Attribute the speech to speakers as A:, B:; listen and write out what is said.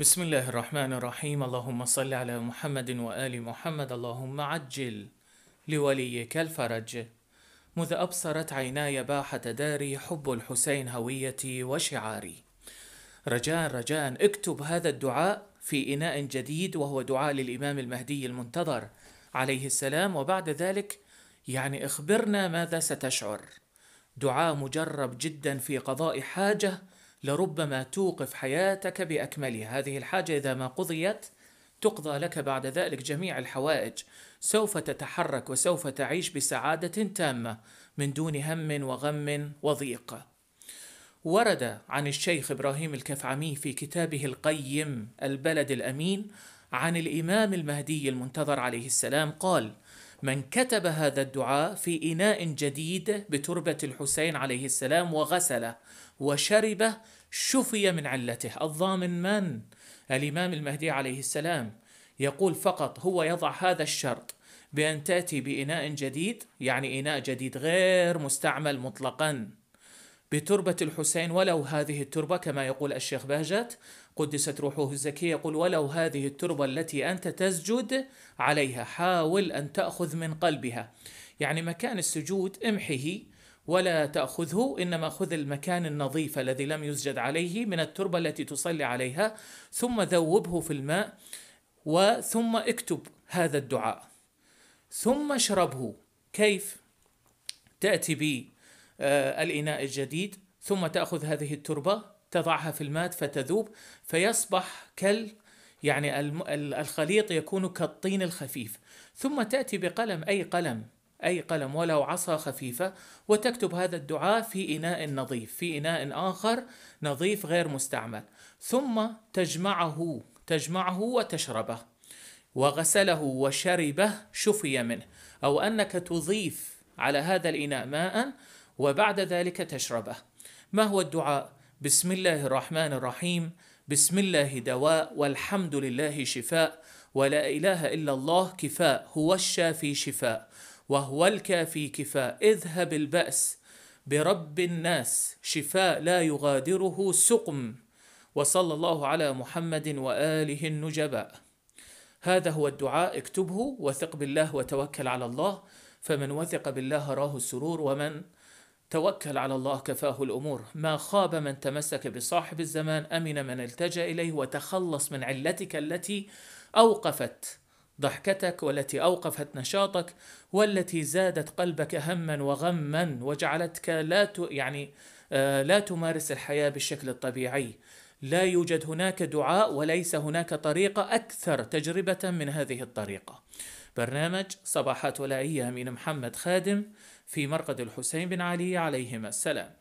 A: بسم الله الرحمن الرحيم اللهم صل على محمد وآل محمد اللهم عجل لوليك الفرج مذ أبصرت عيناي باحة داري حب الحسين هويتي وشعاري رجاء رجاء اكتب هذا الدعاء في إناء جديد وهو دعاء للإمام المهدي المنتظر عليه السلام وبعد ذلك يعني اخبرنا ماذا ستشعر دعاء مجرب جدا في قضاء حاجة لربما توقف حياتك بأكملها. هذه الحاجة إذا ما قضيت تقضى لك بعد ذلك جميع الحوائج. سوف تتحرك وسوف تعيش بسعادة تامة من دون هم وغم وضيق. ورد عن الشيخ إبراهيم الكفعمي في كتابه القيم البلد الأمين عن الإمام المهدي المنتظر عليه السلام قال من كتب هذا الدعاء في إناء جديد بتربة الحسين عليه السلام وغسله وشربه شفي من علته. الضامن من؟ الإمام المهدي عليه السلام. يقول فقط هو يضع هذا الشرط بأن تأتي بإناء جديد يعني إناء جديد غير مستعمل مطلقا. بتربة الحسين ولو هذه التربة كما يقول الشيخ بهجت. قدست روحه الزكية يقول ولو هذه التربة التي أنت تسجد عليها حاول أن تأخذ من قلبها. يعني مكان السجود امحه ولا تأخذه إنما خذ المكان النظيف الذي لم يسجد عليه من التربة التي تصلي عليها ثم ذوبه في الماء وثم اكتب هذا الدعاء. ثم اشربه. كيف؟ تأتي بالإناء الجديد ثم تأخذ هذه التربة تضعها في الماء فتذوب فيصبح كال يعني الخليط يكون كالطين الخفيف. ثم تأتي بقلم أي قلم أي قلم ولو عصا خفيفة وتكتب هذا الدعاء في إناء نظيف في إناء آخر نظيف غير مستعمل. ثم تجمعه تجمعه وتشربه. وغسله وشربه شفي منه. أو أنك تضيف على هذا الإناء ماء وبعد ذلك تشربه. ما هو الدعاء؟ بسم الله الرحمن الرحيم. بسم الله دواء والحمد لله شفاء. ولا إله إلا الله كفاء. هو الشافي شفاء. وهو الكافي كفاء. اذهب البأس برب الناس. شفاء لا يغادره سقم. وصلى الله على محمد وآله النجباء. هذا هو الدعاء. اكتبه وثق بالله وتوكل على الله. فمن وثق بالله راه السرور. ومن توكل على الله كفاه الأمور. ما خاب من تمسك بصاحب الزمان أمن من التجأ إليه وتخلص من علتك التي أوقفت ضحكتك والتي أوقفت نشاطك والتي زادت قلبك هما وغما وجعلتك لا ت... يعني آه، لا تمارس الحياة بالشكل الطبيعي. لا يوجد هناك دعاء وليس هناك طريقه أكثر تجربة من هذه الطريقة. برنامج صباحات ولا أيام من محمد خادم في مرقد الحسين بن علي عليهما السلام.